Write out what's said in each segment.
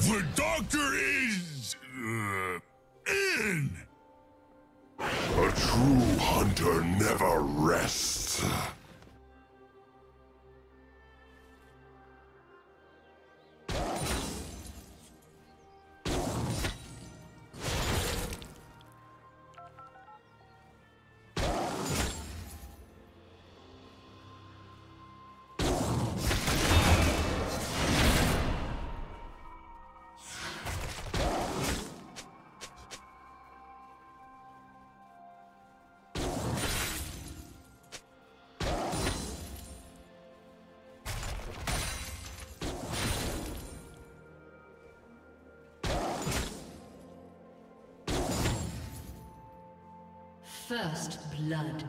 The doctor is. Uh, in! A true hunter never rests. First blood.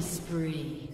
Spree.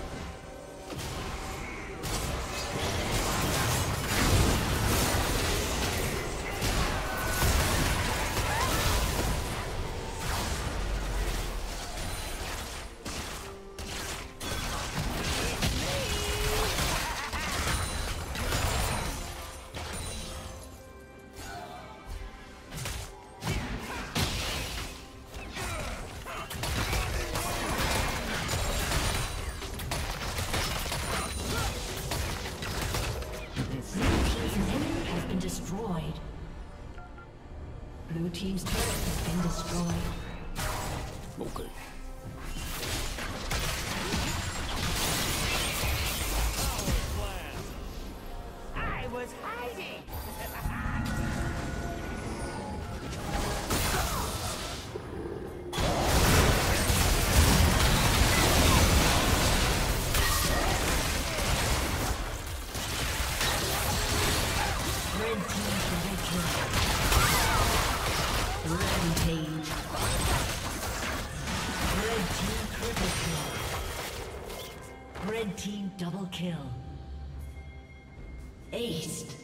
Double kill. Aced.